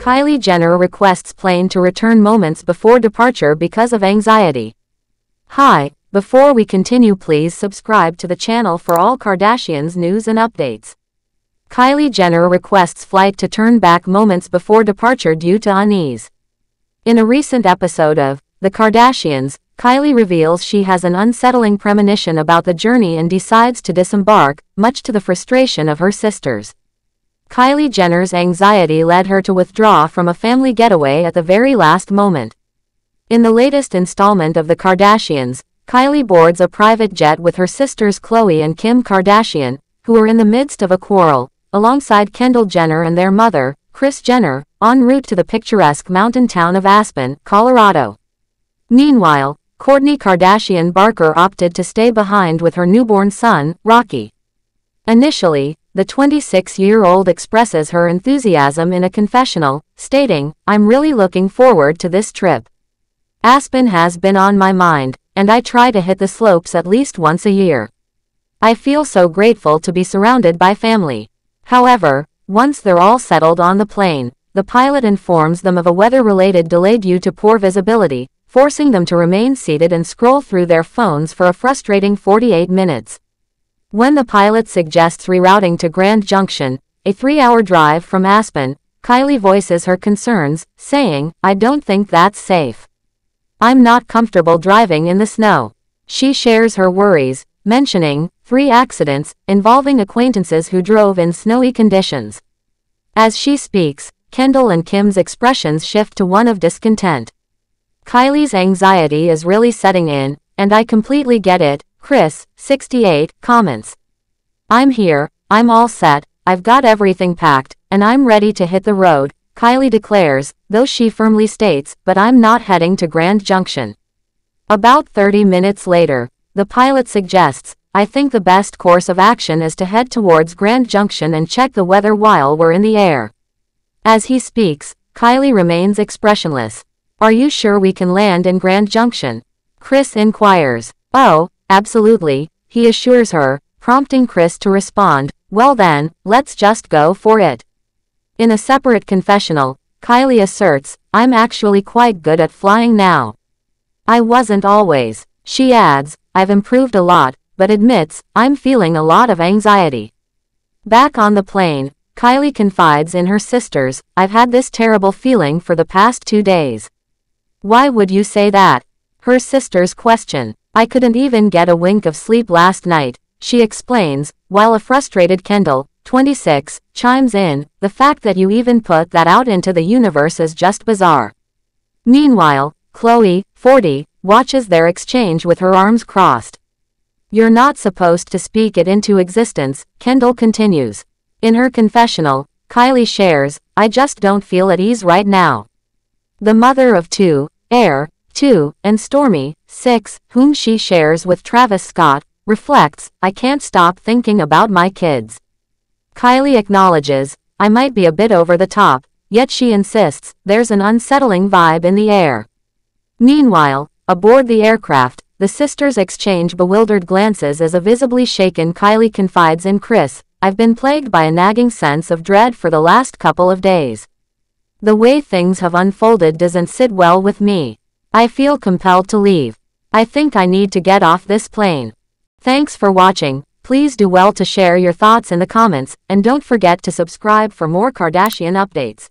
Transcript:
Kylie Jenner requests plane to return moments before departure because of anxiety. Hi, before we continue please subscribe to the channel for all Kardashians news and updates. Kylie Jenner requests flight to turn back moments before departure due to unease. In a recent episode of The Kardashians, Kylie reveals she has an unsettling premonition about the journey and decides to disembark, much to the frustration of her sisters. Kylie Jenner's anxiety led her to withdraw from a family getaway at the very last moment. In the latest installment of The Kardashians, Kylie boards a private jet with her sisters Khloe and Kim Kardashian, who are in the midst of a quarrel, alongside Kendall Jenner and their mother, Kris Jenner, en route to the picturesque mountain town of Aspen, Colorado. Meanwhile, Kourtney Kardashian Barker opted to stay behind with her newborn son, Rocky. Initially, the 26-year-old expresses her enthusiasm in a confessional, stating, I'm really looking forward to this trip. Aspen has been on my mind, and I try to hit the slopes at least once a year. I feel so grateful to be surrounded by family. However, once they're all settled on the plane, the pilot informs them of a weather-related delay due to poor visibility, forcing them to remain seated and scroll through their phones for a frustrating 48 minutes. When the pilot suggests rerouting to Grand Junction, a three-hour drive from Aspen, Kylie voices her concerns, saying, I don't think that's safe. I'm not comfortable driving in the snow. She shares her worries, mentioning, three accidents, involving acquaintances who drove in snowy conditions. As she speaks, Kendall and Kim's expressions shift to one of discontent. Kylie's anxiety is really setting in, and I completely get it, Kris, 68, comments. I'm here, I'm all set, I've got everything packed, and I'm ready to hit the road, Kylie declares, though she firmly states, but I'm not heading to Grand Junction. About 30 minutes later, the pilot suggests, I think the best course of action is to head towards Grand Junction and check the weather while we're in the air. As he speaks, Kylie remains expressionless. Are you sure we can land in Grand Junction? Kris inquires. Oh, Absolutely, he assures her, prompting Kris to respond, well then, let's just go for it. In a separate confessional, Kylie asserts, I'm actually quite good at flying now. I wasn't always. She adds, I've improved a lot, but admits, I'm feeling a lot of anxiety. Back on the plane, Kylie confides in her sisters, I've had this terrible feeling for the past two days. Why would you say that? Her sisters question. I couldn't even get a wink of sleep last night, she explains, while a frustrated Kendall, 26, chimes in, the fact that you even put that out into the universe is just bizarre. Meanwhile, Khloe, 40, watches their exchange with her arms crossed. You're not supposed to speak it into existence, Kendall continues. In her confessional, Kylie shares, I just don't feel at ease right now. The mother of two, Aire, 2, and Stormi, 6, whom she shares with Travis Scott, reflects, I can't stop thinking about my kids. Kylie acknowledges, I might be a bit over the top, yet she insists, there's an unsettling vibe in the air. Meanwhile, aboard the aircraft, the sisters exchange bewildered glances as a visibly shaken Kylie confides in Kris, I've been plagued by a nagging sense of dread for the last couple of days. The way things have unfolded doesn't sit well with me. I feel compelled to leave. I think I need to get off this plane. Thanks for watching, please do well to share your thoughts in the comments, and don't forget to subscribe for more Kardashian updates.